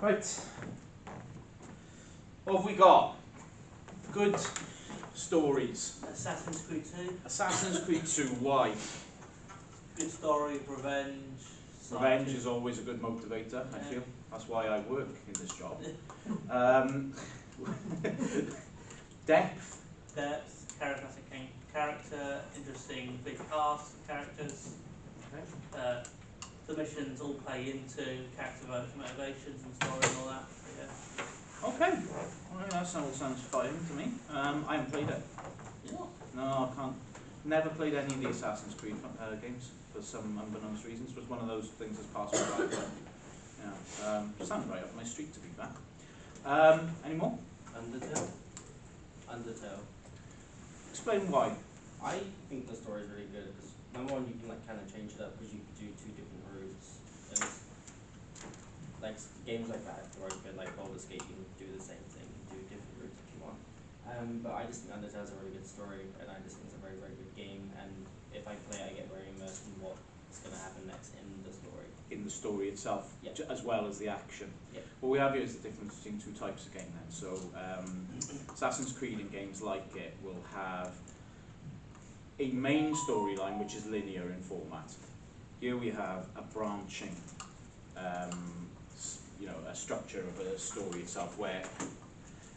Right. What have we got? Good stories. Assassin's Creed 2, Assassin's Creed 2, why? good story, revenge. Revenge is always a good motivator, I feel. That's why I work in this job. Um, depth. depth, charismatic character, interesting big cast of characters. Uh, the missions all play into character motivations and story and all that. Yeah. Okay. Well, that sounds, sounds fine to me. Um, I haven't played it. Yeah. No, I can't. Never played any of the Assassin's Creed uh, games for some unbeknownst reasons. It was one of those things that's passed me by. But, yeah, um, sounds right up my street to be fair. Um, any more? Undertale. Undertale. Explain why. I think the story is really good because number one, you can like kind of change it up because you can do two different routes. And it's, like games like that, where you can like roller skate, you can do the same thing, you can do different routes if you want. Um, but I just think Undertale is a really good story, and I just think it's a very very good game. And if I play, it, I get very immersed in what's gonna happen next in the story. in the story itself, Yeah. as well as the action. Yeah. What we have here is the difference between two types of game then. So um, Assassin's Creed and games like it will have a main storyline which is linear in format. Here we have a branching, um, you know, a structure of a story itself where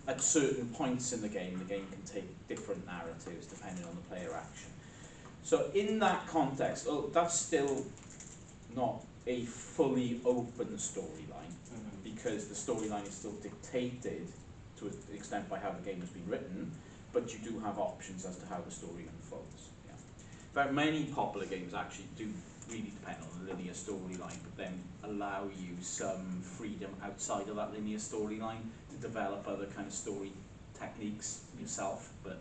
at certain points in the game, the game can take different narratives depending on the player action. So in that context, oh, that's still not a fully open storyline mm-hmm. because the storyline is still dictated to an extent by how the game has been written, but you do have options as to how the story unfolds. Yeah. In fact, many popular games actually do really depend on a linear storyline, but then allow you some freedom outside of that linear storyline to develop other kind of story techniques yourself. But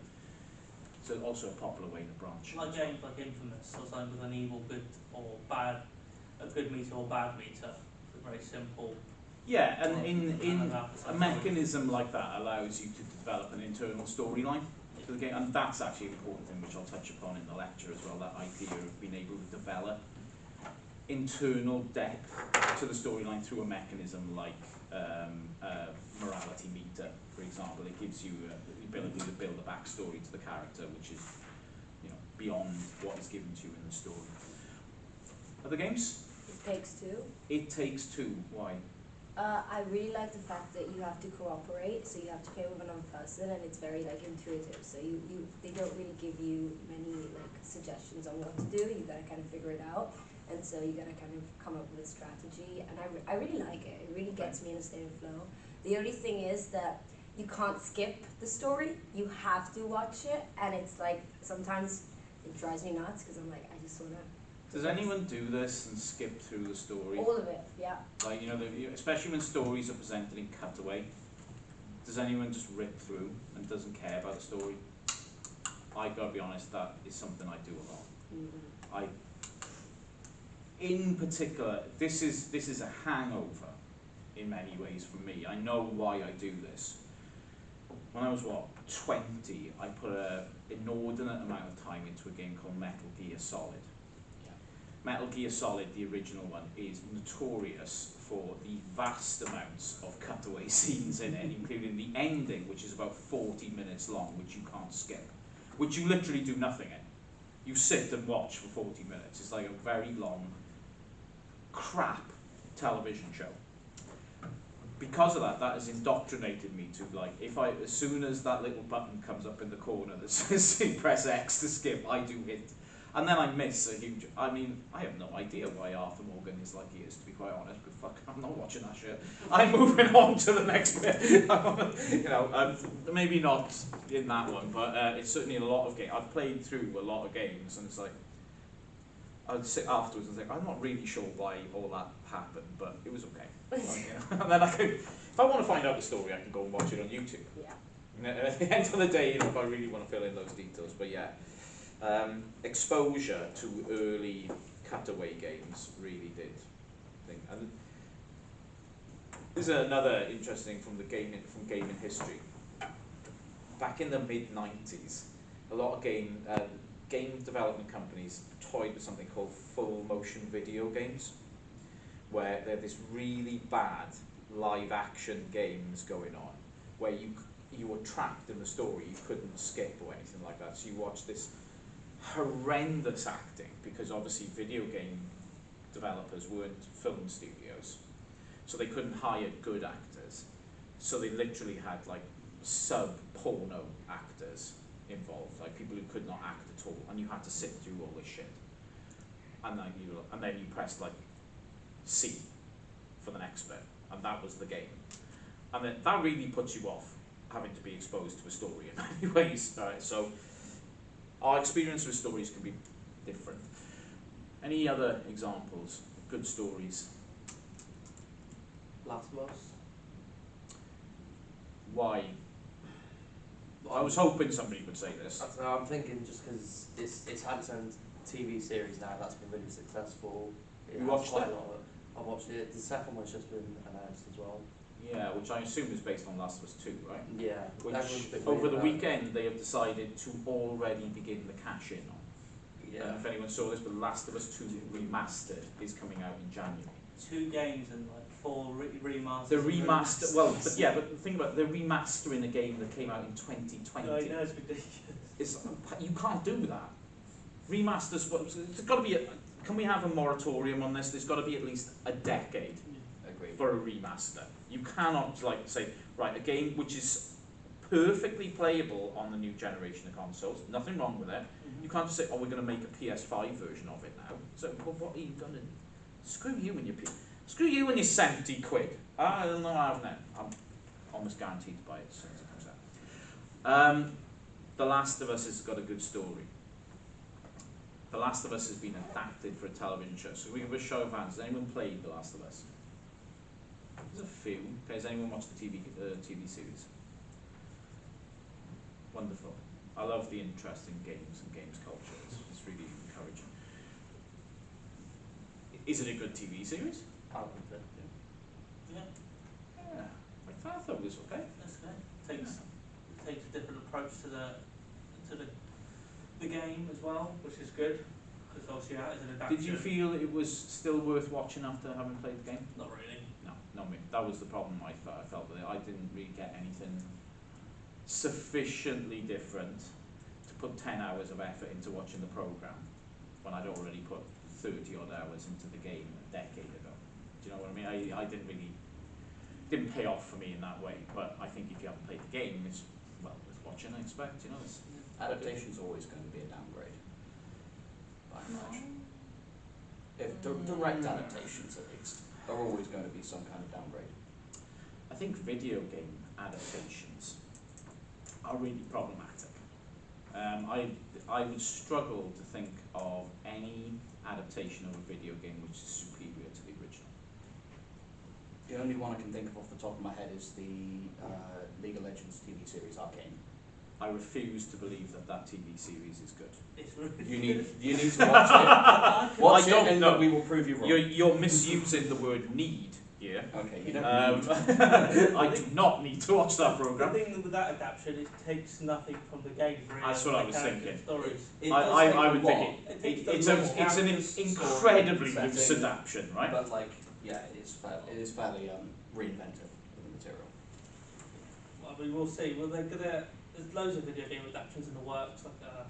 it's also a popular way to branch. Like games like Infamous or something with an evil good or bad, a good meter or bad meter. It's a very simple. Yeah, and in, in a mechanism like that allows you to develop an internal storyline to the game, and that's actually an important thing which I'll touch upon in the lecture as well, that idea of being able to develop internal depth to the storyline through a mechanism like um, a morality meter, for example. It gives you uh, the ability to build a backstory to the character which is you know, beyond what is given to you in the story. Other games? It takes two. It Takes Two. Why? Uh, I really like the fact that you have to cooperate, so you have to play with another person, and it's very like intuitive. So you, you they don't really give you many like suggestions on what to do. You gotta kind of figure it out, and so you gotta kind of come up with a strategy. And I, re- I really like it. It really gets me in a state of flow. The only thing is that you can't skip the story. You have to watch it, and it's like sometimes it drives me nuts because I'm like I just wanna Does anyone do this and skip through the story? all of it. Yeah. Like, you know, the, especially when stories are presented in cutaway, does anyone just rip through and doesn't care about the story? I gotta be honest, that is something I do a lot. Mm-hmm. I, in particular, this is this is a hangover in many ways for me. I know why I do this. When I was what twenty, I put a inordinate amount of time into a game called Metal Gear Solid. Metal Gear Solid, the original one, is notorious for the vast amounts of cutaway scenes in it, including the ending, which is about 40 minutes long, which you can't skip, which you literally do nothing in. You sit and watch for 40 minutes. It's like a very long, crap television show. Because of that, that has indoctrinated me to like, if I, as soon as that little button comes up in the corner that says press X to skip, I do hit and then I miss a huge. I mean, I have no idea why Arthur Morgan is like he is, to be quite honest. But fuck, I'm not watching that shit. I'm moving on to the next bit. you know, um, maybe not in that one, but uh, it's certainly a lot of games. I've played through a lot of games, and it's like I'd sit afterwards and think I'm not really sure why all that happened, but it was okay. Like, you know, and then I could, if I want to find out the story, I can go and watch it on YouTube. Yeah. And at the end of the day, you know, if I really want to fill in those details, but yeah um, exposure to early cutaway games really did Think. And this is another interesting from the gaming from gaming history. Back in the mid '90s, a lot of game uh, game development companies toyed with something called full motion video games, where there are this really bad live action games going on, where you you were trapped in the story, you couldn't skip or anything like that. So you watch this horrendous acting because obviously video game developers weren't film studios, so they couldn't hire good actors. So they literally had like sub porno actors involved, like people who could not act at all, and you had to sit through all this shit. And then you and then you pressed like C for the next bit, and that was the game. And then that really puts you off having to be exposed to a story in many ways. Right? So our experience with stories can be different. Any other examples of good stories? Last. Why? I was hoping somebody would say this. I know, I'm thinking just because it's, it's had its own TV series now that's been really successful. It You watched quite it? a lot of, I watched it. The second one's just been announced as well. Yeah, which I assume is based on Last of Us 2, right? Yeah. Which everyone's a bit over the about weekend they have decided to already begin the cash in on. I don't know Yeah. if anyone saw this, but Last of Us 2 Remastered is coming out in January. Two games and like four re- remasters. The remaster, well, but yeah, but the thing about the remastering a game that came out in 2020 I know it's ridiculous. is you can't do that. Remasters, well, there's got to be. A, can we have a moratorium on this? There's got to be at least a decade Agreed. for a remaster. You cannot like say right a game which is perfectly playable on the new generation of consoles. Nothing wrong with it. Mm-hmm. You can't just say, oh, we're going to make a PS5 version of it now. So, well, what are you going to? Screw you and your P. Screw you and your seventy quid. I don't know. I'm almost guaranteed to buy it as soon as it comes out. Um, the Last of Us has got a good story. The Last of Us has been adapted for a television show. So we have a show of hands. Has anyone played The Last of Us? There's a few. Okay, has anyone watched the TV uh, TV series? Wonderful. I love the interest in games and games culture. It's, it's really encouraging. Is it a good TV series? Loved. Yeah, Yeah. I thought it was okay. that's good. Takes takes a different approach to the to the the game as well, which is good. Because obviously that is an adaptation. Did you feel it was still worth watching after having played the game? Not really. No, not me. That was the problem I felt. I felt that I didn't really get anything sufficiently different to put 10 hours of effort into watching the program when I'd already put 30 odd hours into the game a decade ago. Do you know what I mean? I, I didn't really, didn't pay off for me in that way, but I think if you haven't played the game, it's, well, worth watching, I expect, you know. It's, Adaptation's always going to be a downgrade. By and large. If di- direct adaptations, at least, are always going to be some kind of downgrade. I think video game adaptations are really problematic. Um, I, I would struggle to think of any adaptation of a video game which is superior to the original. The only one I can think of off the top of my head is the uh, League of Legends TV series Arcane. I refuse to believe that that TV series is good. It's really You need you need to watch it. Watch I it don't and know. we will prove you wrong. You're, you're misusing the word need here. Okay, you don't Um, need. I do not need to watch that program. The program. thing with that adaptation, it takes nothing from the game. Really, That's what I was character thinking. Stories. It I, does I, take I a would lot, think it, It it, takes it's, a a, it's an Characters, story, incredibly setting, loose adaptation, right? But like, yeah, it is fair, it is fairly um, reinventive with the material. Well, we will see. Well, they're gonna. There's loads of video game adaptations in the works. Like uh,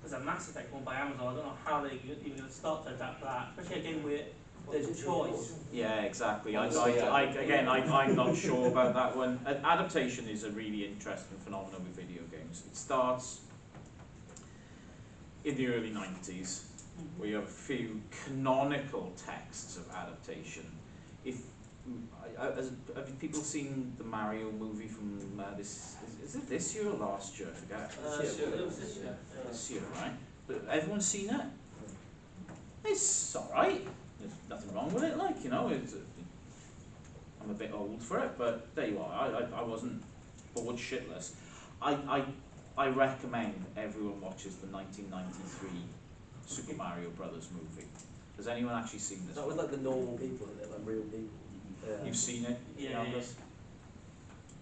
there's a Mass Effect one by Amazon. I don't know how they're even going to start to adapt that. Especially a game where there's a choice. Yeah, exactly. I, I, I, again, I, I'm not sure about that one. Adaptation is a really interesting phenomenon with video games. It starts in the early 90s, where you have a few canonical texts of adaptation. If I, I, has, have people seen the Mario movie from uh, this? Is, is it this year or last year? I forget. Uh, This year. it was this year. Yeah. This year, right? But everyone's seen it. It's all right. There's nothing wrong with it. Like you know, it's. uh, I'm a bit old for it, but there you are. I, I, I wasn't bored shitless. I, I, I recommend everyone watches the 1993 Super Mario Brothers movie. Has anyone actually seen this? That was like the normal people in it, like real people. Yeah. You've seen it? Yeah, Leandros? yeah.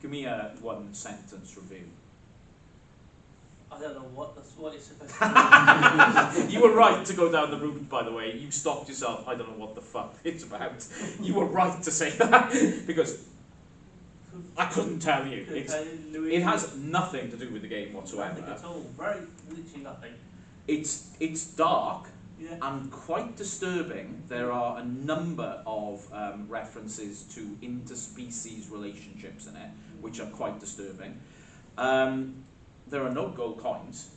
Give me a one sentence review. I don't know what that's what it's supposed to you were right to go down the route, by the way. You stopped yourself. I don't know what the fuck it's about. You were right to say that because I couldn't tell you. be. It's, Okay, Louis- it has nothing to do with the game whatsoever. nothing at all. Very literally nothing. It's it's dark Yeah. and quite disturbing. There are a number of um, references to interspecies relationships in it, which are quite disturbing. Um, there are no gold coins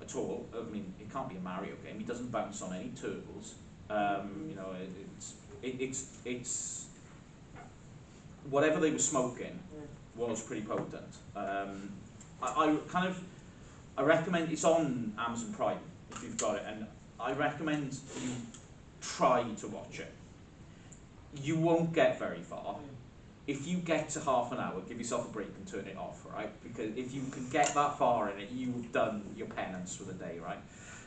at all. I mean, it can't be a Mario game. It doesn't bounce on any turtles. Um, you know, it, it's it, it's it's whatever they were smoking was pretty potent. Um, I, I kind of I recommend it's on Amazon Prime if you've got it, and I recommend you try to watch it. You won't get very far. If you get to half an hour, give yourself a break and turn it off, right? Because if you can get that far in it, you've done your penance for the day, right?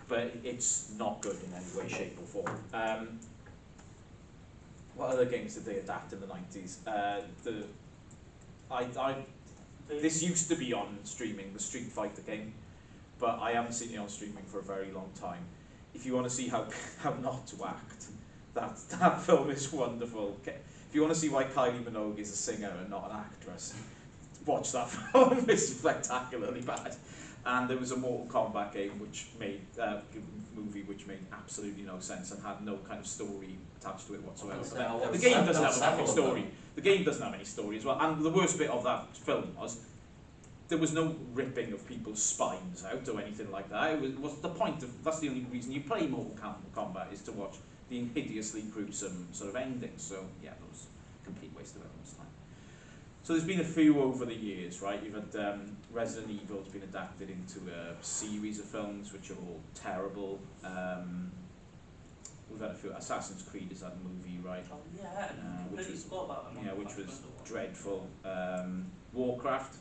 But it's not good in any way, shape, or form. Um, what other games did they adapt in the nineties? Uh, the I, I this used to be on streaming, the Street Fighter game, but I haven't seen it on streaming for a very long time. If you want to see how how not to act, that that film is wonderful. If you want to see why Kylie Minogue is a singer and not an actress, watch that film. it's spectacularly bad. And there was a Mortal Kombat game which made uh, movie which made absolutely no sense and had no kind of story attached to it whatsoever. So the game doesn't have a several fucking of them. story. The game doesn't have any story as well. And the worst bit of that film was there was no ripping of people's spines out or anything like that. It was, was the point of that's the only reason you play Mortal Kom- Kombat is to watch the hideously gruesome sort of endings. So yeah, that was a complete waste of everyone's time. So there's been a few over the years, right? You've had um, Resident Evil's been adapted into a series of films which are all terrible. Um, we've had a few. Assassin's Creed is that movie, right? Oh, yeah, Uh, which was-. Yeah, which was dreadful. Um, Warcraft,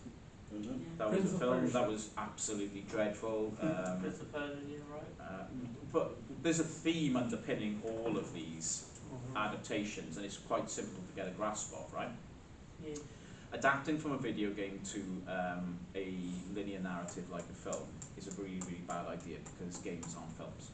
Mhm. that Prince was a film Persia. that was absolutely dreadful. Um, Prince of Persia, yeah, right. uh, but there's a theme underpinning all of these adaptations, and it's quite simple to get a grasp of, right? Yeah. Adapting from a video game to um, a linear narrative like a film is a really, really bad idea because games aren't films.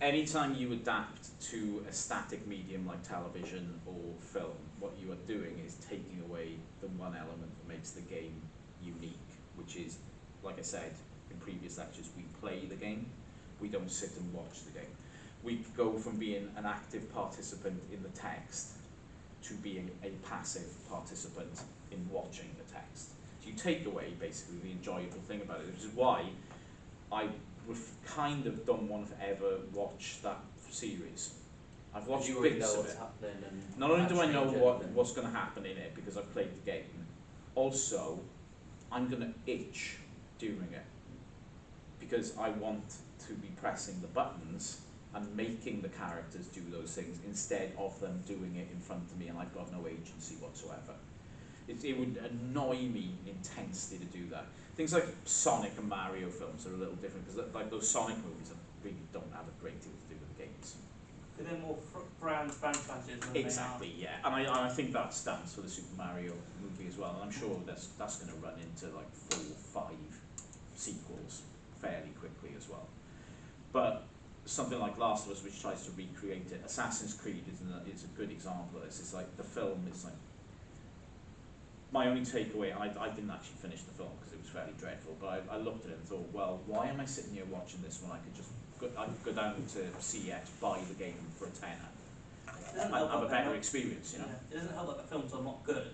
Anytime you adapt to a static medium like television or film, what you are doing is taking away the one element that makes the game unique, which is, like I said in previous lectures, we play the game, we don't sit and watch the game. We go from being an active participant in the text to being a passive participant in watching the text. So you take away basically the enjoyable thing about it, which is why I kind of don't want to ever watch that series. I've watched you bits know of what's it. happening and Not only do I know what, what's going to happen in it because I've played the game, also I'm going to itch during it because I want to be pressing the buttons and making the characters do those things instead of them doing it in front of me and I've got no agency whatsoever. It, it would annoy me intensely to do that. Things like Sonic and Mario films are a little different because like those Sonic movies really don't have a great deal to do with the games. Because they're more franchises than Exactly, yeah, and I, and I think that stands for the Super Mario movie as well, and I'm sure that's that's going to run into like four, five sequels fairly quickly as well. But something like Last of Us, which tries to recreate it, Assassin's Creed is, an, is a good example of this. It's like the film is like my only takeaway. I, I didn't actually finish the film because it was fairly dreadful, but I, I looked at it and thought, well, why am I sitting here watching this when I could just go, I could go down to CEX, buy the game for a tenner, It doesn't and help have a better not- experience, you know. Yeah, it doesn't help that the films are not good.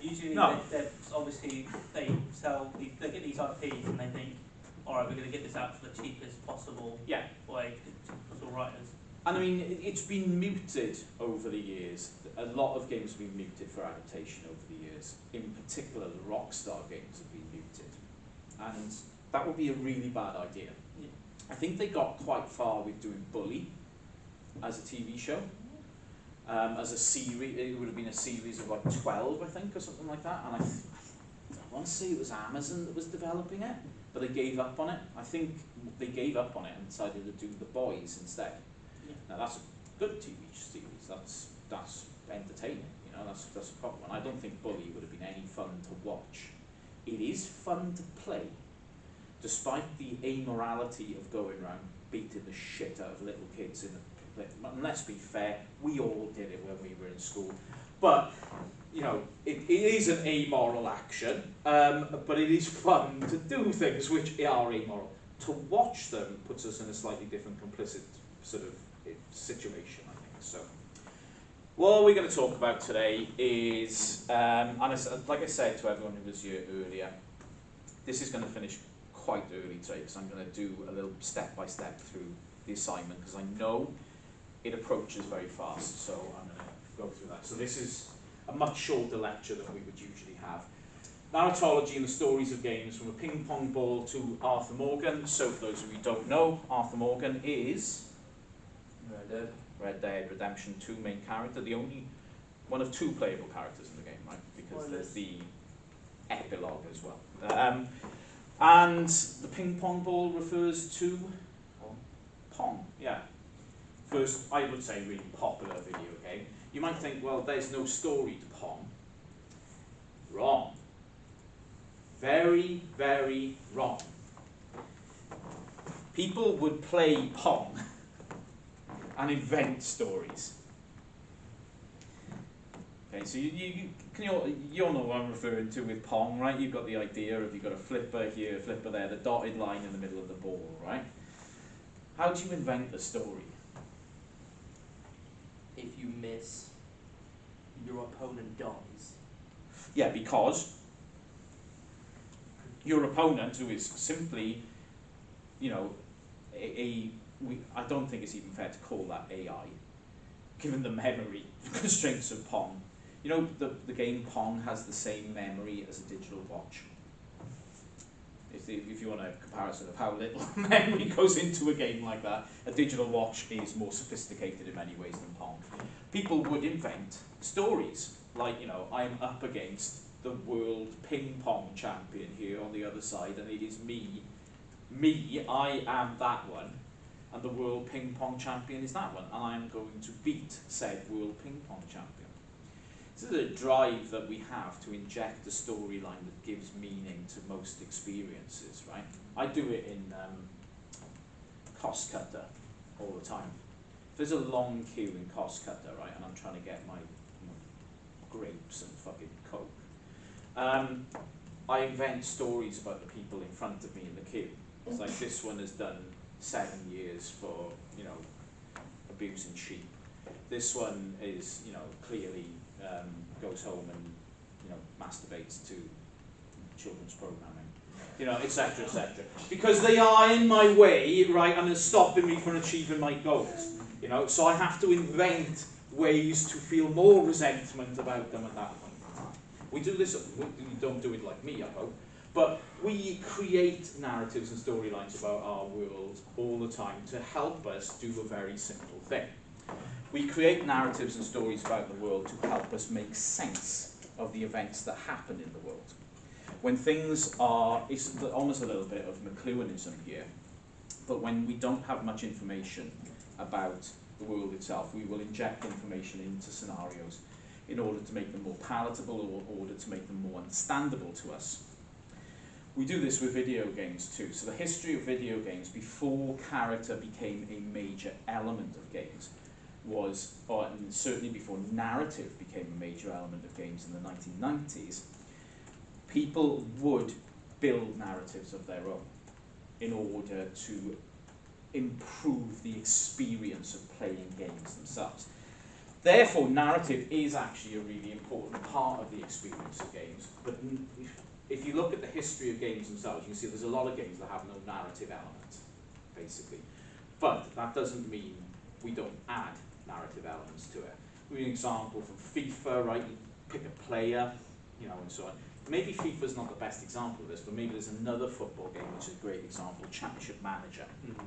Usually, No. they, they're obviously they sell, the, they get these IPs and they think, all right, we're going to get this out for the cheapest possible Yeah, way to possible writers. and I mean, it, it's been muted over the years. A lot of games have been muted for adaptation over the years. In particular, the Rockstar games have been muted. And that would be a really bad idea. I think they got quite far with doing Bully as a TV show. Um, as a series, it would have been a series of like 12, I think, or something like that. And I, I want to say it was Amazon that was developing it, but they gave up on it. I think they gave up on it and decided to do The Boys instead. Yeah. Now that's a good TV series. That's that's entertaining. You know, that's that's a proper one. I don't think Bully would have been any fun to watch. It is fun to play, despite the amorality of going around beating the shit out of little kids in and let's be fair, we all did it when we were in school. But you know, it, it is an amoral action, um, but it is fun to do things which are amoral. To watch them puts us in a slightly different complicit sort of eh, situation, I think. So, what we're going to talk about today is, um, and like I said to everyone who was here earlier, this is going to finish quite early today because I'm going to do a little step by step through the assignment because I know it approaches very fast, so I'm going to go through that. So this is a much shorter lecture than we would usually have. Narratology and the stories of games from a ping pong ball to Arthur Morgan. So for those of you who don't know, Arthur Morgan is Red Dead. Red Dead Redemption 2 main character, the only one of two playable characters in the game, right? Because there's the epilogue as well. Um, and the ping pong ball refers to Pong. Yeah. First, I would say, really popular video game. You might think, well, there's no story to Pong. Wrong. Very, very wrong. People would play Pong and invent stories. Okay, so you, you, can you all, you all know what I'm referring to with Pong, right? You've got the idea of you've got a flipper here, a flipper there, the dotted line in the middle of the ball, right? How do you invent the story? If you miss, your opponent dies. Yeah, because your opponent, who is simply, you know, a, a we, I don't think it's even fair to call that AI, given the memory constraints of Pong. You know, the, the game Pong has the same memory as a digital watch. If, the, if you want a comparison of how little memory goes into a game like that, a digital watch is more sophisticated in many ways than Pong. People would invent stories, like, you know, I'm up against the world ping pong champion here on the other side, and it is me. Me, I am that one, and the world ping pong champion is that one, and I am going to beat said world ping pong champion. Is a drive that we have to inject a storyline that gives meaning to most experiences, right? I do it in um, Cost Cutter all the time. If there's a long queue in Cost Cutter, right, and I'm trying to get my you know, grapes and fucking coke, um, I invent stories about the people in front of me in the queue. It's like this one has done seven years for, you know, abusing sheep. This one is, you know, clearly um, goes home and, you know, masturbates to children's programming. You know, etc., etc. Because they are in my way, right, and they're stopping me from achieving my goals. You know, so I have to invent ways to feel more resentment about them at that point. We do this, we don't do it like me, I hope, but we create narratives and storylines about our world all the time to help us do a very simple thing. We create narratives and stories about the world to help us make sense of the events that happen in the world. When things are, it's almost a little bit of McLuhanism here, but when we don't have much information about the world itself, we will inject information into scenarios in order to make them more palatable or in order to make them more understandable to us. We do this with video games too. So the history of video games before character became a major element of games was, or and certainly before narrative became a major element of games in the 1990s, people would build narratives of their own in order to improve the experience of playing games themselves. Therefore, narrative is actually a really important part of the experience of games. But if, you look at the history of games themselves, you can see there's a lot of games that have no narrative element, basically. But that doesn't mean we don't add narrative elements to it. Give you an example from FIFA, right? You pick a player, you know, and so on. Maybe FIFA's not the best example of this, but maybe there's another football game which is a great example, Championship Manager mm-hmm.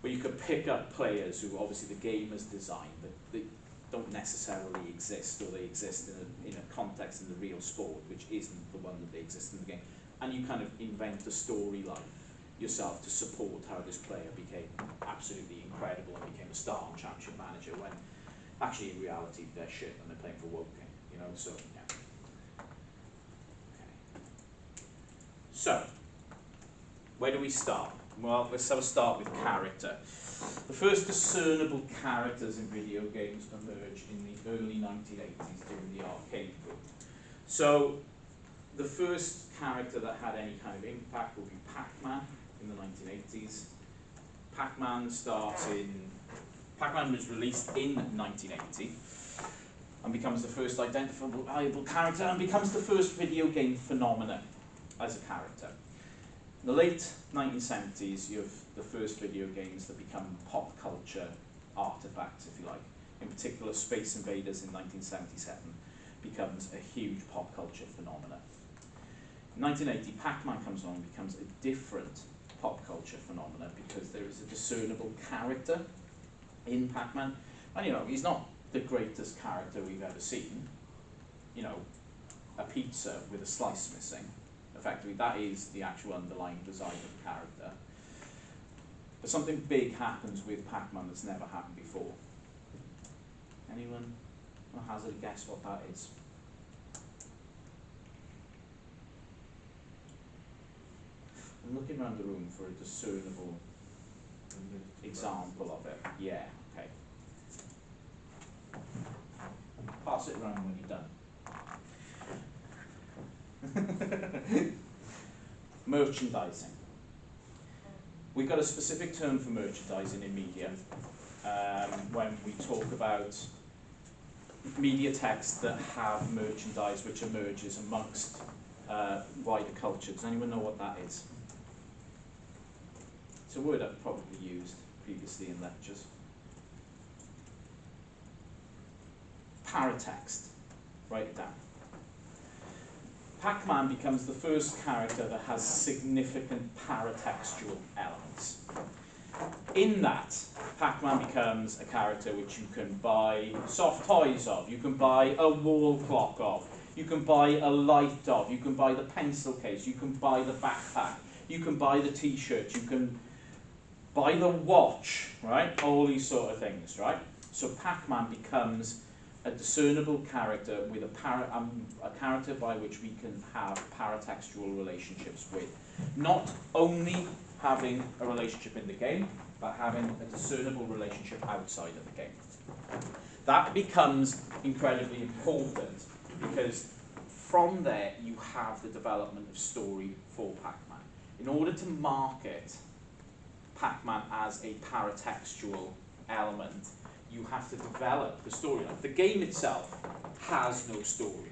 where you could pick up players who obviously the game has designed, but they don't necessarily exist, or they exist in a, in a context in the real sport, which isn't the one that they exist in the game. And you kind of invent a storyline yourself to support how this player became absolutely incredible and became a star on Championship Manager when actually in reality they're shit and they're playing for Woking, you know, so yeah. Okay. So, Where do we start? Well, let's have a start with character. The first discernible characters in video games emerged in the early 1980s during the arcade boom. So, the first character that had any kind of impact would be Pac-Man in the 1980s. Pac-Man starts in. Pac-Man was released in 1980 and becomes the first identifiable character and becomes the first video game phenomenon as a character. In the late 1970s, you have the first video games that become pop culture artifacts, if you like. In particular, Space Invaders in 1977 becomes a huge pop culture phenomenon. In 1980, Pac-Man comes along and becomes a different pop culture phenomena because there is a discernible character in Pac-Man. And you know, he's not the greatest character we've ever seen. You know, a pizza with a slice missing. Effectively, that is the actual underlying design of character. But something big happens with Pac-Man that's never happened before. Anyone want to hazard a guess what that is? I'm looking around the room for a discernible example of it. Yeah, okay. Pass it around when you're done. Merchandising. We've got a specific term for merchandising in media um, when we talk about media texts that have merchandise which emerges amongst uh, wider culture. Does anyone know what that is? It's a word I've probably used previously in lectures. Paratext. Write it down. Pac-Man becomes the first character that has significant paratextual elements. In that, Pac-Man becomes a character which you can buy soft toys of, you can buy a wall clock of, you can buy a light of, you can buy the pencil case, you can buy the backpack, you can buy the t-shirt, you can buy the watch, right? All these sort of things, right? So Pac-Man becomes a discernible character with a, para, um, a character by which we can have paratextual relationships with. Not only having a relationship in the game, but having a discernible relationship outside of the game. That becomes incredibly important because from there you have the development of story for Pac-Man. In order to market Pac-Man as a paratextual element, you have to develop the storyline. The game itself has no story.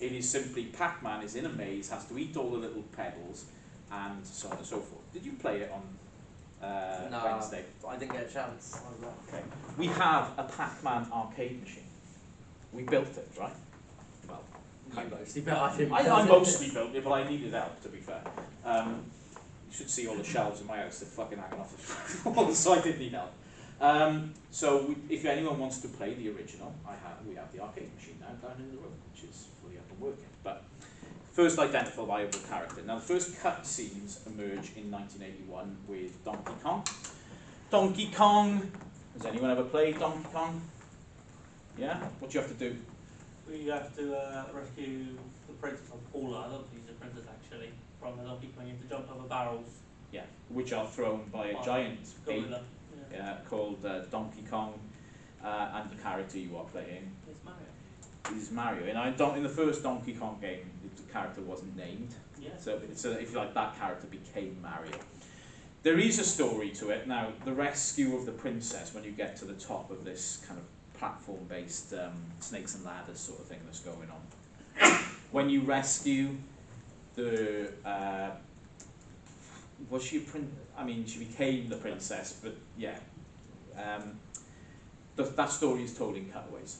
It is simply Pac-Man is in a maze, has to eat all the little pebbles, and so on and so forth. Did you play it on uh, No. Wednesday? I didn't get a chance. Okay. We have a Pac-Man arcade machine. We built it, right? Well, You mostly, but I. I, I mostly built it, but I needed help, to be fair. Um, should see all the shelves in my house, they're fucking hanging off the wall, so I did need help. Um, so we, if anyone wants to play the original, I have, we have the arcade machine now down in the room, which is fully up and working. But first identifiable character. Now the first cut scenes emerge in 1981 with Donkey Kong. Donkey Kong, has anyone ever played Donkey Kong? Yeah? What do you have to do? We have to uh, rescue the princess of Paula. I think she's princess actually. From the Donkey Kong, you have to jump over barrels. Yeah. Which are thrown by a giant ape Gorilla. Yeah. uh, called uh, Donkey Kong, uh, and the character you are playing It's Mario. is Mario. And I don't, in the first Donkey Kong game, the character wasn't named, Yeah. so it's a, if you like, that character became Mario. There is a story to it. Now, the rescue of the princess, when you get to the top of this kind of platform-based um, snakes and ladders sort of thing that's going on, when you rescue the uh, was she a prin? I mean, she became the princess, but yeah. Um, th- that story is told in cutaways.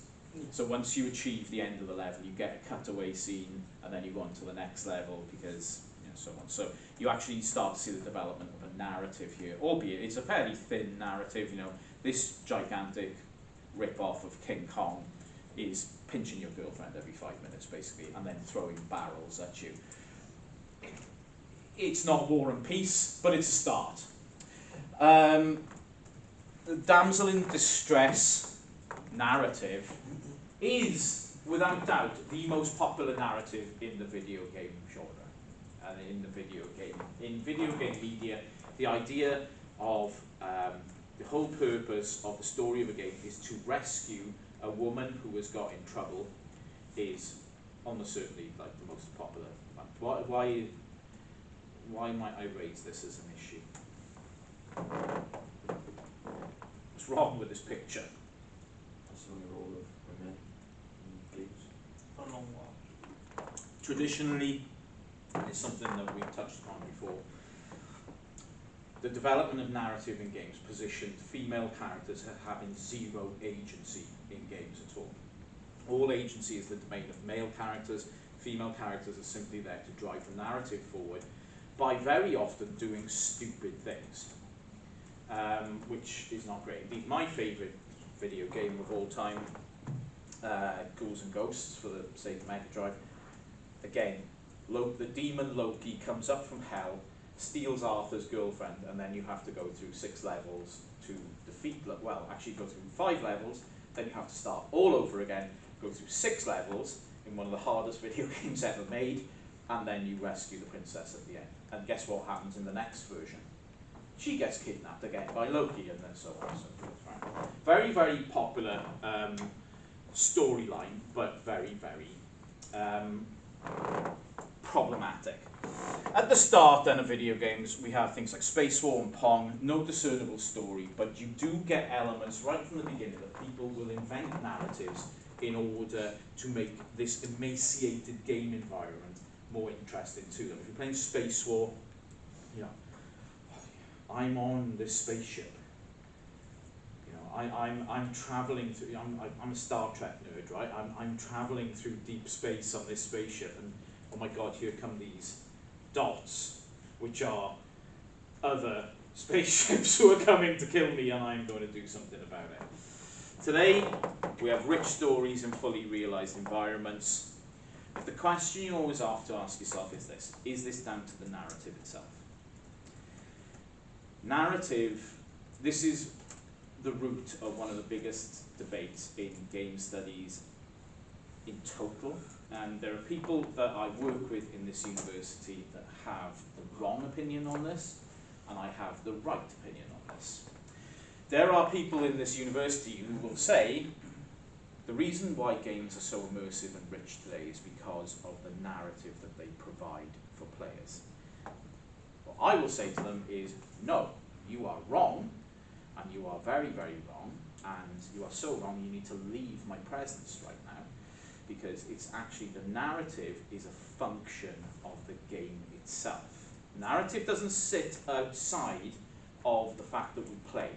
So once you achieve the end of the level, you get a cutaway scene, and then you go on to the next level because you know so on. So you actually start to see the development of a narrative here, albeit it's a fairly thin narrative. You know, this gigantic rip-off of King Kong is pinching your girlfriend every five minutes, basically, and then throwing barrels at you. It's not War and Peace, but it's a start. Um, the damsel in distress narrative is, without doubt, the most popular narrative in the video game genre. and in the video game. In video game media, the idea of um, the whole purpose of the story of a game is to rescue a woman who has got in trouble is almost certainly like the most popular. Why, why, why might I raise this as an issue? What's wrong with this picture? That's on the role of women in games. For a long while. Traditionally, and it's something that we've touched upon before, the development of narrative in games positioned female characters as having zero agency in games at all. All agency is the domain of male characters. Female characters are simply there to drive the narrative forward by very often doing stupid things, um, which is not great. Indeed, my favourite video game of all time, uh, Ghouls and Ghosts for the Sega Mega Drive. Again, Lo- the demon Loki comes up from hell, steals Arthur's girlfriend, and then you have to go through six levels to defeat. Well, actually, go through five levels. Then you have to start all over again, go through six levels in one of the hardest video games ever made, and then you rescue the princess at the end. And guess what happens in the next version? She gets kidnapped again by Loki, and then so on and so forth. Right? Very, very popular um, storyline, but very, very um, problematic. At the start then of video games, we have things like Space War and Pong, no discernible story, but you do get elements right from the beginning that people will invent narratives in order to make this emaciated game environment more interesting to them. If you're playing Space War, you know, I'm on this spaceship. You know, I, I'm, I'm traveling through, I'm, I'm a Star Trek nerd, right? I'm, I'm traveling through deep space on this spaceship and oh my god, here come these dots, which are other spaceships who are coming to kill me, and I'm going to do something about it. Today, we have rich stories and fully realized environments. The question you always have to ask yourself is this Is this down to the narrative itself? Narrative, this is the root of one of the biggest debates in game studies in total. And there are people that I work with in this university that have the wrong opinion on this, and I have the right opinion on this. There are people in this university who will say the reason why games are so immersive and rich today is because of the narrative that they provide for players. What I will say to them is no, you are wrong, and you are very, very wrong, and you are so wrong you need to leave my presence right now because it's actually the narrative is a function of the game itself. Narrative doesn't sit outside of the fact that we play.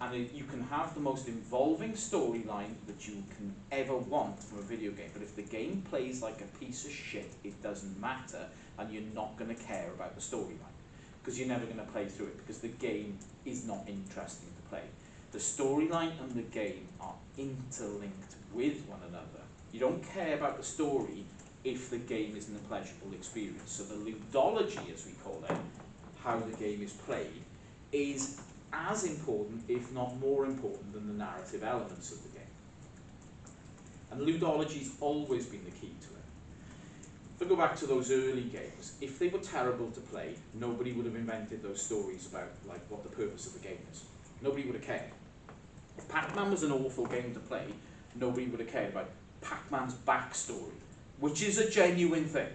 And it, you can have the most involving storyline that you can ever want from a video game, but if the game plays like a piece of shit, it doesn't matter, and you're not going to care about the storyline because you're never going to play through it because the game is not interesting to play. The storyline and the game are interlinked with one another. You don't care about the story if the game isn't a pleasurable experience. So the ludology, as we call it, how the game is played, is as important, if not more important, than the narrative elements of the game. And ludology's always been the key to it. If I go back to those early games, if they were terrible to play, nobody would have invented those stories about like what the purpose of the game is. Nobody would have cared. If Pac-Man was an awful game to play, nobody would have cared about Pac-Man's backstory, which is a genuine thing,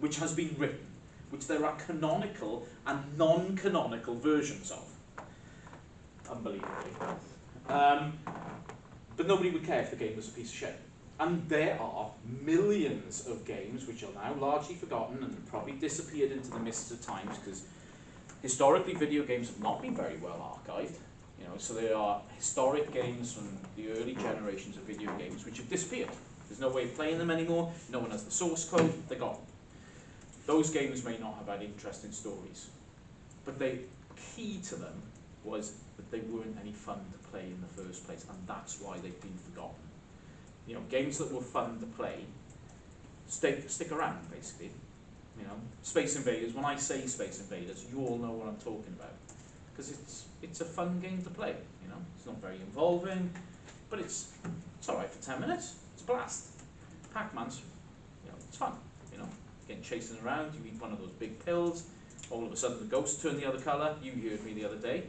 which has been written, which there are canonical and non-canonical versions of. Unbelievably. Um, but nobody would care if the game was a piece of shit. And there are millions of games which are now largely forgotten and probably disappeared into the mists of times because historically video games have not been very well archived. You know, so there are historic games from the early generations of video games which have disappeared. There's no way of playing them anymore. No one has the source code. They're gone. Those games may not have had interesting stories, but the key to them was that they weren't any fun to play in the first place, and that's why they've been forgotten. You know, games that were fun to play stick stick around basically. You know, Space Invaders. When I say Space Invaders, you all know what I'm talking about because it's it's a fun game to play. You know, it's not very involving, but it's it's all right for ten minutes. It's a blast. Pac-Man's, you know, it's fun. You know, getting chasing around, you eat one of those big pills, all of a sudden the ghosts turn the other colour. You heard me the other day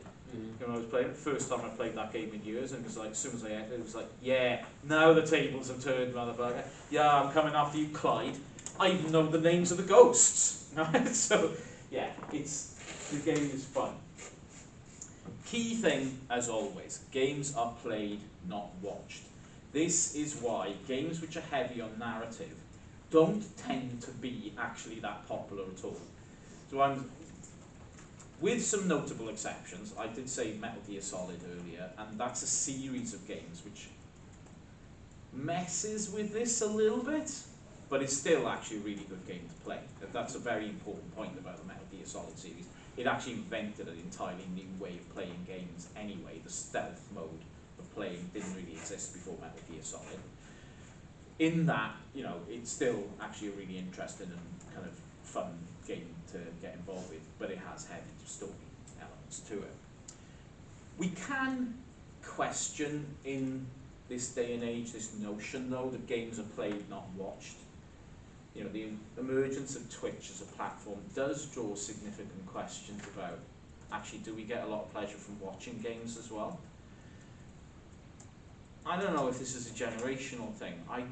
when I was playing. First time I played that game in years, and it was like, as soon as I entered, it was like, yeah, now the tables have turned, motherfucker. Yeah, I'm coming after you, Clyde. I even know the names of the ghosts. So, yeah, it's the game is fun. Key thing, as always, games are played, not watched. This is why games which are heavy on narrative don't tend to be actually that popular at all. So I'm with some notable exceptions, I did say Metal Gear Solid earlier, and that's a series of games which messes with this a little bit, but it's still actually a really good game to play. That- That's a very important point about the Metal Gear Solid series. It actually invented an entirely new way of playing games anyway. The stealth mode of playing didn't really exist before Metal Gear Solid. In that, you know, it's still actually a really interesting and kind of fun game to get involved with, but it has heavy story elements to it. We can question in this day and age this notion, though, that games are played, not watched. You know, the emergence of Twitch as a platform does draw significant questions about actually, do we get a lot of pleasure from watching games as well? I don't know if this is a generational thing. I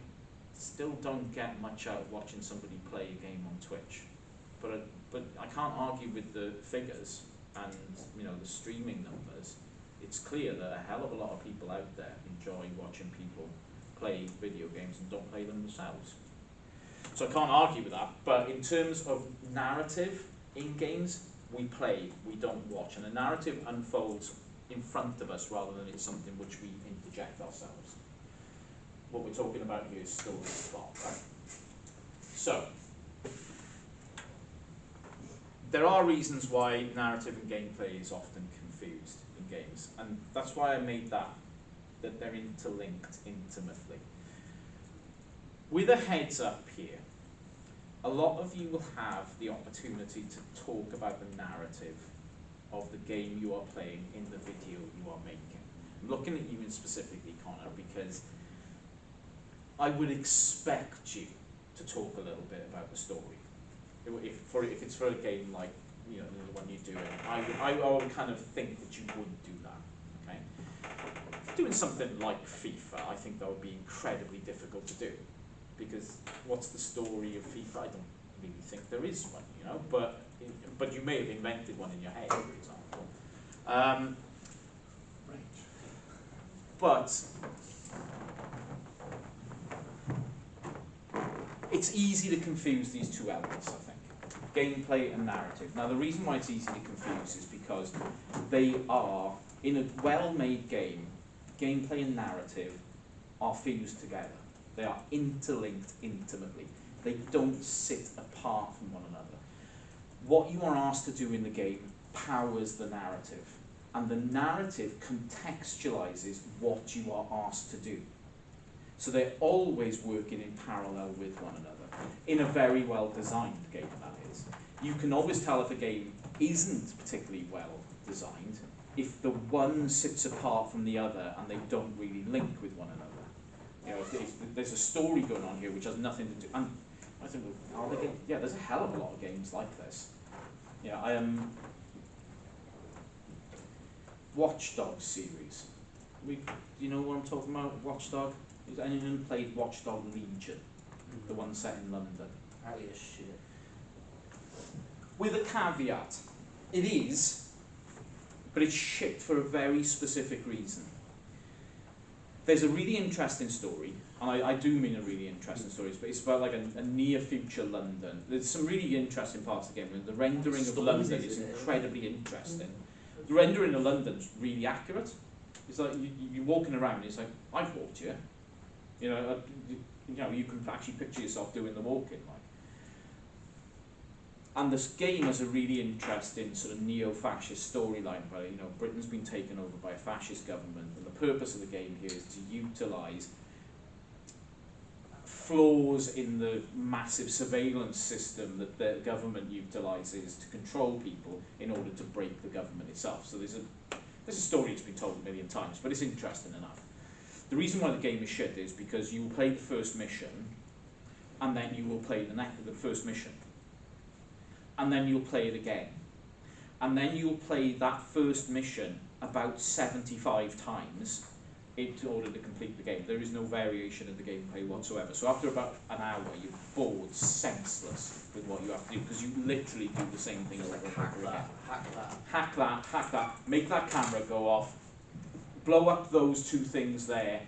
still don't get much out of watching somebody play a game on Twitch but I, but I can't argue with the figures and you know the streaming numbers. It's clear that a hell of a lot of people out there enjoy watching people play video games and don't play them themselves. So I can't argue with that. But in terms of narrative in games, we play, we don't watch, and the narrative unfolds in front of us rather than it's something which we interject ourselves. What we're talking about here is story right? So, there are reasons why narrative and gameplay is often confused in games, and that's why I made that, that they're interlinked intimately. With a heads up here, a lot of you will have the opportunity to talk about the narrative of the game you are playing in the video you are making. I'm looking at you in specifically, Connor, because I would expect you to talk a little bit about the story if for if it's for a game like you know the one you're doing, I would I, I would kind of think that you would do that. Okay, doing something like FIFA, I think that would be incredibly difficult to do because what's the story of FIFA? I don't really think there is one, you know. But but you may have invented one in your head, for example. Um, Right. but it's easy to confuse these two elements, I think gameplay and narrative. Now, the reason why it's easy to confuse is because they are, in a well made game, gameplay and narrative are fused together. They are interlinked intimately. They don't sit apart from one another. What you are asked to do in the game powers the narrative, and the narrative contextualizes what you are asked to do. So they're always working in parallel with one another in a very well designed game, is. You can always tell if a game isn't particularly well designed if the one sits apart from the other and they don't really link with one another. You know, if, if there's a story going on here which has nothing to do, and I think, are they getting, yeah, there's a hell of a lot of games like this. Yeah, I am. Um, Watchdog series. We, do you know what I'm talking about? Watchdog. Has anyone played Watchdog Legion? The one set in London. It's shit. With a caveat, it is, but it's shipped for a very specific reason. There's a really interesting story, and I, I do mean a really interesting story, but it's about like a, a near future London. There's some really interesting parts of the game, and the rendering of London is incredibly interesting. The rendering of London's really accurate. It's like you, you- you're walking around, and it's like, I've walked here. You know, uh, you, you know, you can actually picture yourself doing the walking, like. And this game has a really interesting sort of neo-fascist storyline where, you know, Britain's been taken over by a fascist government and the purpose of the game here is to utilise flaws in the massive surveillance system that the government utilises to control people in order to break the government itself. So there's a, there's a story that's been told a million times, but it's interesting enough. The reason why the game is shit is because you will play the first mission and then you will play the next, the first mission. And then you'll play it again. And then you'll play that first mission about 75 times in order to complete the game. There is no variation in the gameplay whatsoever. So after about an hour, you're bored, senseless with what you have to do because you literally do the same thing over and over again that, hack that. hack that, hack that, make that camera go off, blow up those two things there,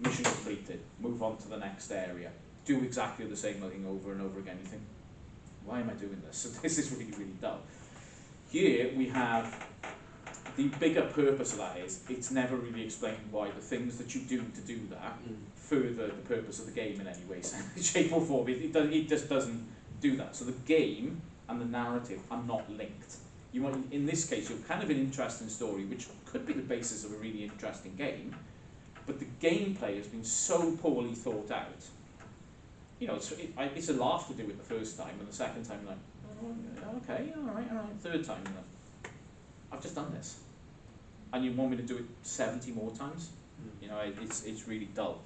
mission completed, move on to the next area. Do exactly the same thing over and over again. You think, why am I doing this? So this is really, really dull. Here we have the bigger purpose of that is it's never really explained why the things that you do to do that Mm. further the purpose of the game in any way, shape or form. It, it, does, it just doesn't do that. So the game and the narrative are not linked. You want, in this case, you've kind of an interesting story, which could be the basis of a really interesting game, but the gameplay has been so poorly thought out. You know, it's, it, I, it's a laugh to do it the first time, and the second time, like, oh, okay, all right, all right. Third time, you're like, I've just done this, and you want me to do it seventy more times? Mm. You know, it, it's it's really dull.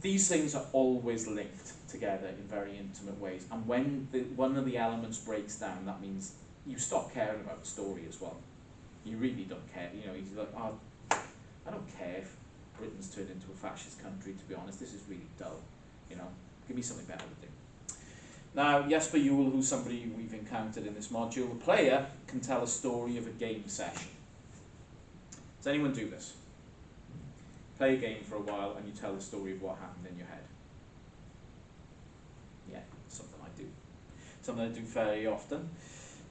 These things are always linked together in very intimate ways, and when the, one of the elements breaks down, that means you stop caring about the story as well. You really don't care. You know, you're like, oh, I don't care if Britain's turned into a fascist country. To be honest, this is really dull. You know, give me something better to do. Now, Jesper Juul, who's somebody we've encountered in this module, the player can tell a story of a game session. Does anyone do this? Play a game for a while and you tell the story of what happened in your head. Yeah, something I do. Something I do fairly often.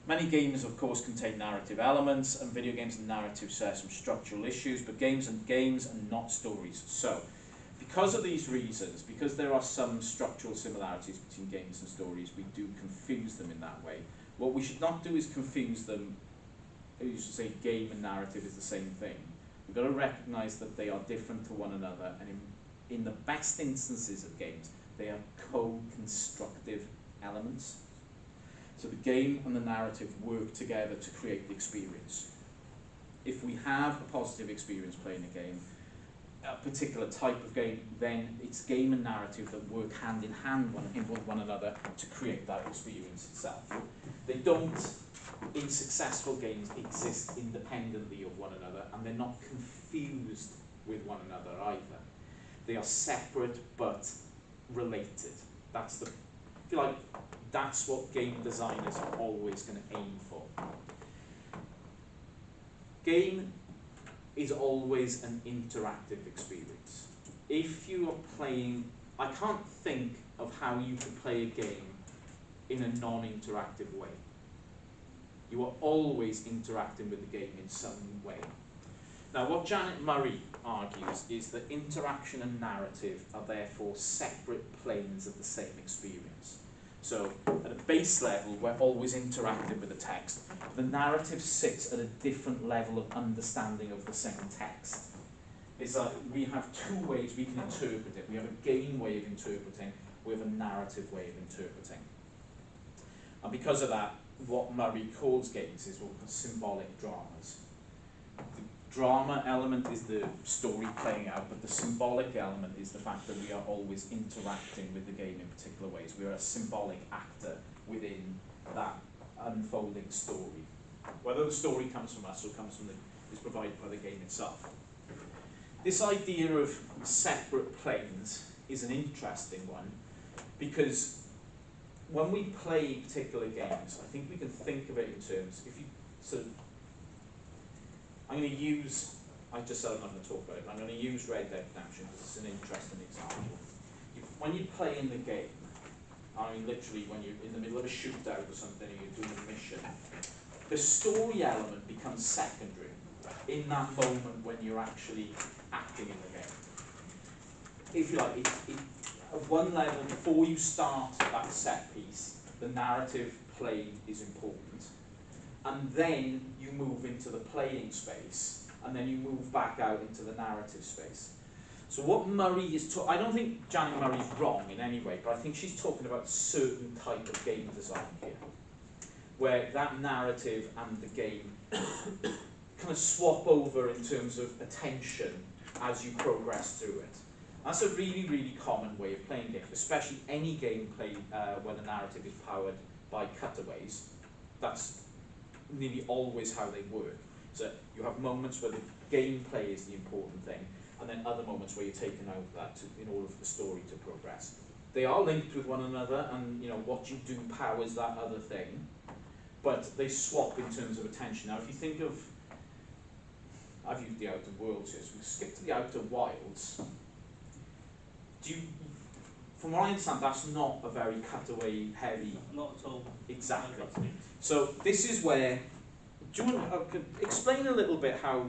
Many games, of course, contain narrative elements, and video games and narratives share some structural issues, but games and games and not stories. So, because of these reasons, because there are some structural similarities between games and stories, we do confuse them in that way. What we should not do is confuse them, you should say game and narrative is the same thing. We've got to recognise that they are different to one another, and in, in the best instances of games, they are co-constructive elements. So the game and the narrative work together to create the experience. If we have a positive experience playing a game, a particular type of game, then it's game and narrative that work hand in hand one, with one another to create that experience itself. They don't, in successful games, exist independently of one another, and they're not confused with one another either. They are separate but related. That's the, feel like that's what game designers are always going to aim for. Game is always an interactive experience. If you are playing, I can't think of how you could play a game in a non-interactive way. You are always interacting with the game in some way. Now, what Janet Murray argues is that interaction and narrative are therefore separate planes of the same experience. So, at a base level, we're always interacting with the text. The narrative sits at a different level of understanding of the same text. It's like we have two ways we can interpret it. We have a game way of interpreting, we have a narrative way of interpreting. And because of that, what Murray calls games is what we call symbolic dramas. Drama element is the story playing out, but the symbolic element is the fact that we are always interacting with the game in particular ways. We are a symbolic actor within that unfolding story. Whether the story comes from us or comes from the, is provided by the game itself. This idea of separate planes is an interesting one because when we play particular games, I think we can think of it in terms, if you sort of, I'm going to use, I just said I'm not going to talk about it, I'm going to use Red Dead Redemption because it's an interesting example. You, when you play in the game, I mean literally when you're in the middle of a shootout or something and you're doing a mission, the story element becomes secondary in that moment when you're actually acting in the game. If you like, it, it, at one level, before you start that set piece, the narrative play is important. And then you move into the playing space, and then you move back out into the narrative space. So what Murray is talking, I don't think Janet Murray is wrong in any way, but I think she's talking about certain type of game design here, where that narrative and the game kind of swap over in terms of attention as you progress through it. That's a really, really common way of playing games, especially any game played uh, where the narrative is powered by cutaways. That's nearly always how they work. So you have moments where the gameplay is the important thing, and then other moments where you're taken out of that to, in order for the story to progress. They are linked with one another, and you know what you do powers that other thing, but they swap in terms of attention. Now, if you think of, I've used the Outer Worlds here, so we skip to the Outer Wilds. Do you, from what I understand, that's not a very cutaway heavy Not at all. exactly. So this is where, do you want to uh, explain a little bit how,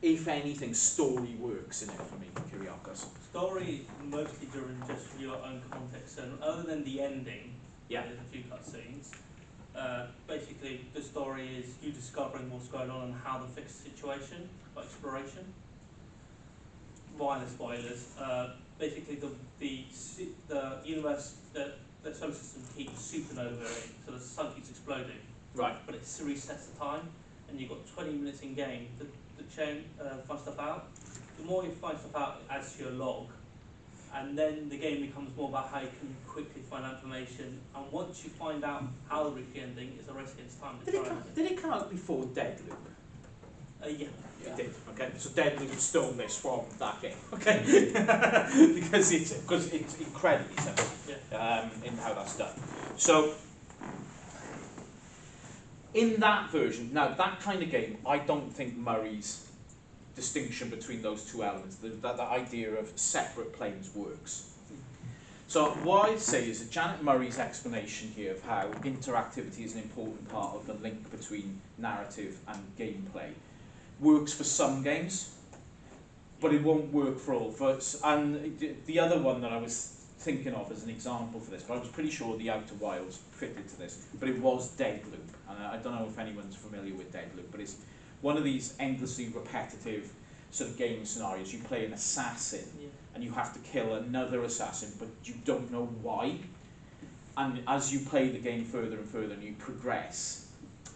if anything, story works in it for me, Kyriakos? Story mostly driven just from your own context, and other than the ending, Yeah. there's a few cutscenes. Uh, basically, the story is you discovering what's going on and how to fix the situation by exploration. Minor spoilers. Uh, basically, the the the universe that the solar system keeps supernovaing, so the sun keeps exploding. Right. but it resets the time, and you've got 20 minutes in game to, to chain, uh, find stuff out. The more you find stuff out, it adds to your log, and then the game becomes more about how you can quickly find out information. And once you find out how the ending, it's a race against time to Did it, come, did it come out before Deathloop? Uh, yeah. It did. Okay, so Deathloop stole this from that game. Okay, because it's because it's incredibly simple um, in how that's done. So in that version, now that kind of game, I don't think Murray's distinction between those two elements, the, that, that idea of separate planes works. So what I'd say is that Janet Murray's explanation here of how interactivity is an important part of the link between narrative and gameplay works for some games, but it won't work for all. For, and the- the other one that I was thinking of as an example for this, but I was pretty sure the Outer Wilds fitted to this, but it was Deathloop. And I don't know if anyone's familiar with Deathloop, but it's one of these endlessly repetitive sort of game scenarios. You play an assassin Yeah. and you have to kill another assassin, but you don't know why. And as you play the game further and further and you progress,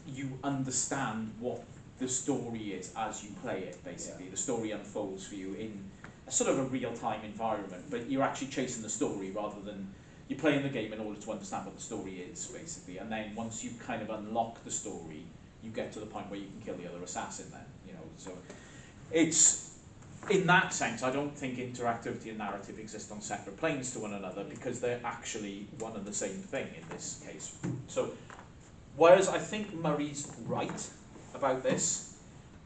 you understand what the story is as you play it, basically. The story unfolds for you in a sort of a real time environment, but you're actually chasing the story rather than you're playing the game in order to understand what the story is, basically. And then once you kind of unlock the story, you get to the point where you can kill the other assassin then, you know. So it's in that sense, I don't think interactivity and narrative exist on separate planes to one another mm. because they're actually one and the same thing in this case. So, whereas I think Murray's right about this,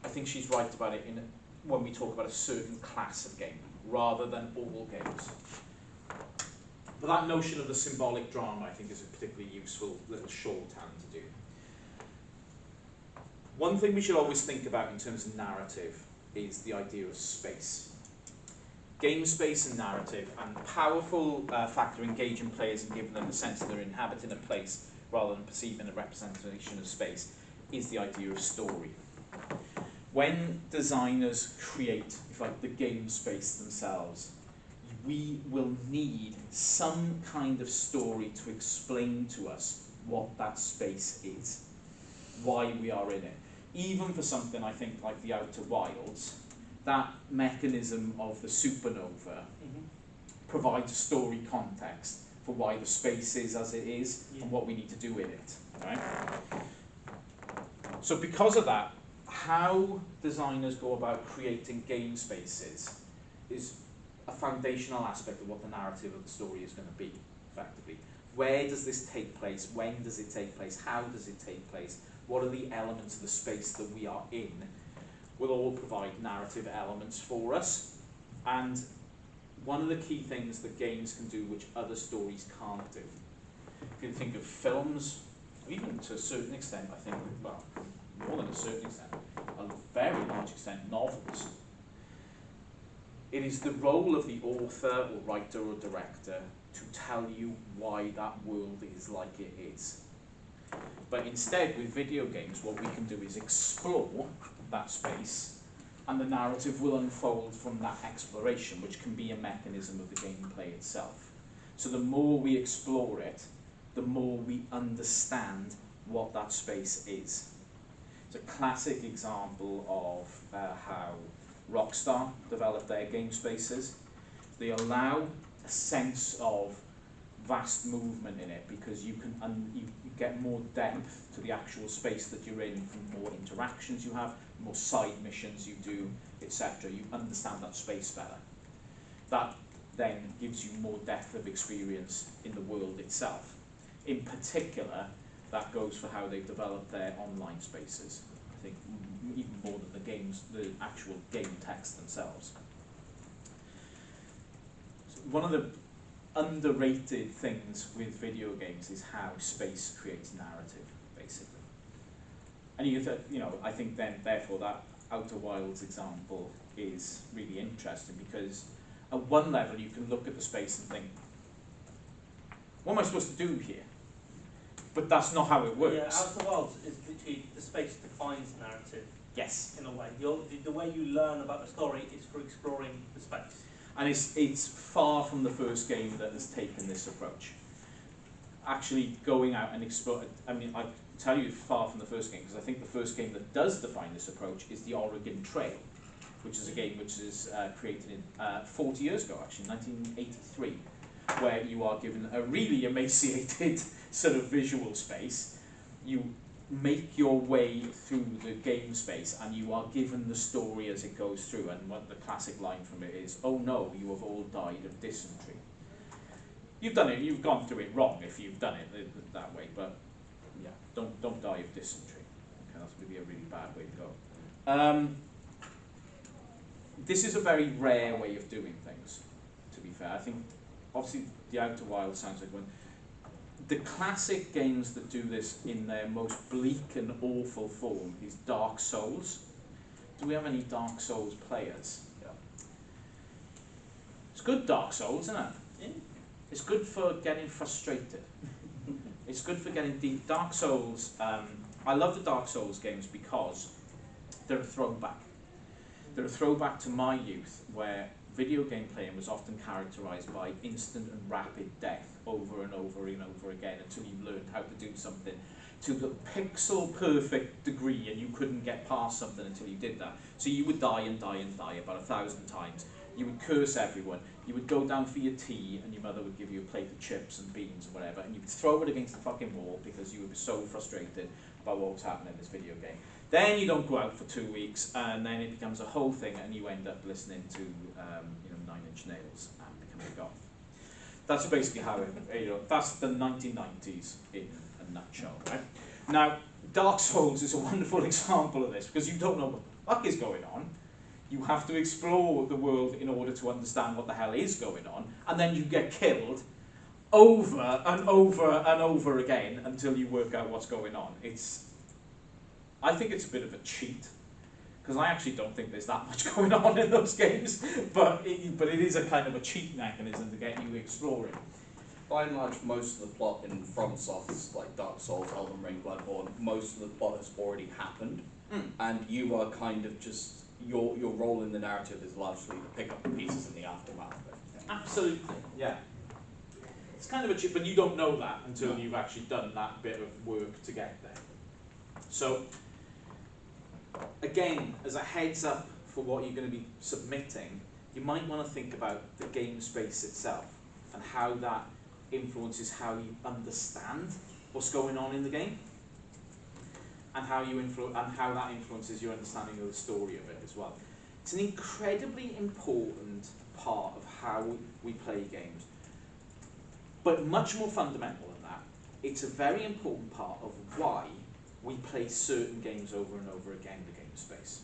I think she's right about it in when we talk about a certain class of game rather than all games. But that notion of the symbolic drama, I think, is a particularly useful little shorthand to do. One thing we should always think about in terms of narrative is the idea of space. Game space and narrative, and powerful uh, factor engaging players and giving them the sense that they're inhabiting a place rather than perceiving a representation of space, is the idea of story. When designers create, if like, the game space themselves, we will need some kind of story to explain to us what that space is, why we are in it even for something I think like the Outer Wilds, that mechanism of the supernova Mm-hmm. provides a story context for why the space is as it is Yeah. and what we need to do with it. Right? So because of that, how designers go about creating game spaces is a foundational aspect of what the narrative of the story is going to be, effectively. Where does this take place? When does it take place? How does it take place? What are the elements of the space that we are in? Will all provide narrative elements for us. And one of the key things that games can do which other stories can't do. You think of films, even to a certain extent, I think, well, more than a certain extent, a very large extent, novels. It is the role of the author or writer or director to tell you why that world is like it is. But instead, with video games, what we can do is explore that space, and the narrative will unfold from that exploration, which can be a mechanism of the gameplay itself. So the more we explore it, the more we understand what that space is. It's a classic example of uh, how Rockstar developed their game spaces. They allow a sense of vast movement in it because you can you, you get more depth to the actual space that you're in from more interactions you have, more side missions you do, etc. You understand that space better. That then gives you more depth of experience in the world itself. In particular, that goes for how they've developed their online spaces. I think even more than the games, the actual game text themselves. So one of the underrated things with video games is how space creates narrative, basically. And you, you know, I think then, therefore, that Outer Wilds example is really interesting because at one level you can look at the space and think, what am I supposed to do here? But that's not how it works. Yeah, Outer Wilds is literally the space defines the narrative yes. in a way. You're, the, way you learn about the story is through exploring the space. And it's, it's far from the first game that has taken this approach. Actually, going out and explore, I mean, I tell you, it's far from the first game, because I think the first game that does define this approach is the Oregon Trail, which is a game which is uh, created in uh, 40 years ago, actually, 1983, where you are given a really emaciated sort of visual space. You make your way through the game space and you are given the story as it goes through and what the classic line from it is oh no you have all died of dysentery. You've done it you've gone through it wrong if you've done it th- th- that way but yeah don't don't die of dysentery. Okay that's going to be a really bad way to go. Um, this is a very rare way of doing things to be fair. I think obviously the outer wild sounds like one the classic games that do this in their most bleak and awful form is Dark Souls. Do we have any Dark Souls players? Yeah. It's good Dark Souls, isn't it? Yeah. It's good for getting frustrated. it's good for getting deep. Dark Souls, um, I love the Dark Souls games because they're a throwback. They're a throwback to my youth where video game playing was often characterized by instant and rapid death over and over and over again until you learned how to do something to the pixel perfect degree and you couldn't get past something until you did that. So you would die and die and die about a thousand times. You would curse everyone. You would go down for your tea and your mother would give you a plate of chips and beans and whatever and you would throw it against the fucking wall because you would be so frustrated about what was happening in this video game. Then you don't go out for two weeks, and then it becomes a whole thing, and you end up listening to um, you know Nine Inch Nails and becoming a goth. That's basically how it. You know, that's the 1990s in a nutshell, right? Now, Dark Souls is a wonderful example of this because you don't know what the fuck is going on. You have to explore the world in order to understand what the hell is going on, and then you get killed over and over and over again until you work out what's going on. It's I think it's a bit of a cheat because I actually don't think there's that much going on in those games, but it, but it is a kind of a cheat mechanism to get you exploring. By and large, most of the plot in FromSoft's like Dark Souls, Elden Ring, Bloodborne, most of the plot has already happened, Mm. and you are kind of just your your role in the narrative is largely to pick up the pieces in the aftermath of everything. Absolutely, yeah. It's kind of a cheat, but you don't know that until No. you've actually done that bit of work to get there. So, again, as a heads up for what you're going to be submitting, you might want to think about the game space itself and how that influences how you understand what's going on in the game and how you influ- and how that influences your understanding of the story of it as well. It's an incredibly important part of how we, we play games. But much more fundamental than that, it's a very important part of why we play certain games over and over again the game space.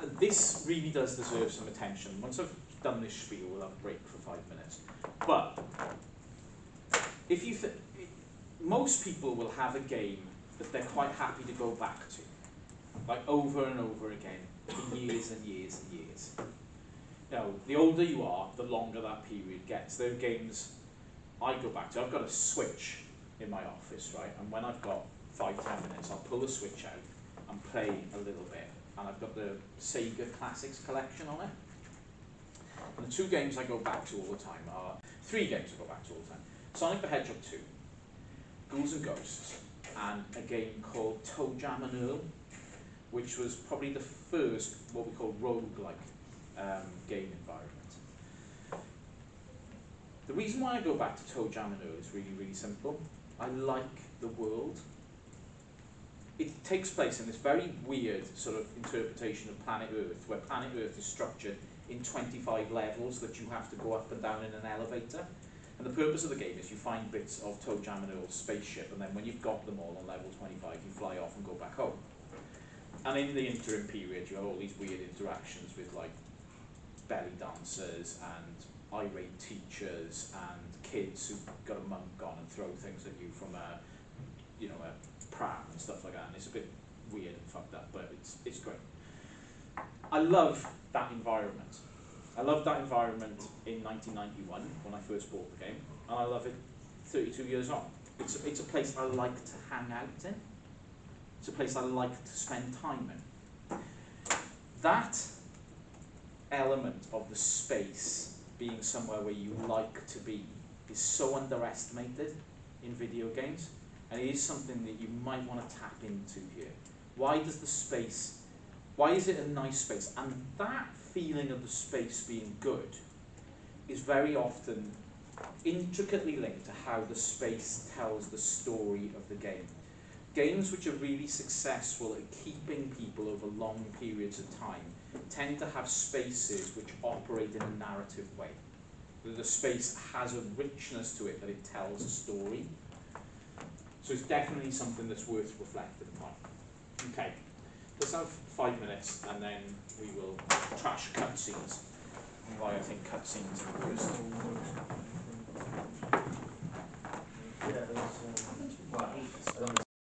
And this really does deserve some attention. Once I've done this spiel, we'll have a break for five minutes. But if you most people will have a game that they're quite happy to go back to, like over and over again, for years and years and years. Know, the older you are, the longer that period gets. There are games I go back to. I've got a Switch in my office, right? And when I've got five, ten minutes, I'll pull the Switch out and play a little bit. And I've got the Sega Classics collection on it. And the two games I go back to all the time are three games I go back to all the time: Sonic the Hedgehog 2, Ghouls and Ghosts, and a game called ToeJam and Earl, which was probably the first what we call roguelike um, game environment. The reason why I go back to ToeJam and Earl is really, really simple. I like the world. It takes place in this very weird sort of interpretation of planet Earth, where planet Earth is structured in 25 levels that you have to go up and down in an elevator. And the purpose of the game is you find bits of ToeJam and Earl's spaceship, and then when you've got them all on level 25, you fly off and go back home. And in the interim period, you have all these weird interactions with like belly dancers and irate teachers and kids who've got a monk on and throw things at you from a, you know, a pram and stuff like that. And it's a bit weird and fucked up, but it's it's great. I love that environment. I love that environment in 1991 when I first bought the game, and I love it 32 years on. It's a, it's a place I like to hang out in. It's a place I like to spend time in. That element of the space being somewhere where you like to be is so underestimated in video games, and it is something that you might want to tap into here. Why does the space, why is it a nice space? And that feeling of the space being good is very often intricately linked to how the space tells the story of the game. Games which are really successful at keeping people over long periods of time tend to have spaces which operate in a narrative way. The space has a richness to it that it tells a story. So it's definitely something that's worth reflecting upon. Okay, let's have five minutes and then we will trash cutscenes. Why I think cutscenes are the worst. Yeah,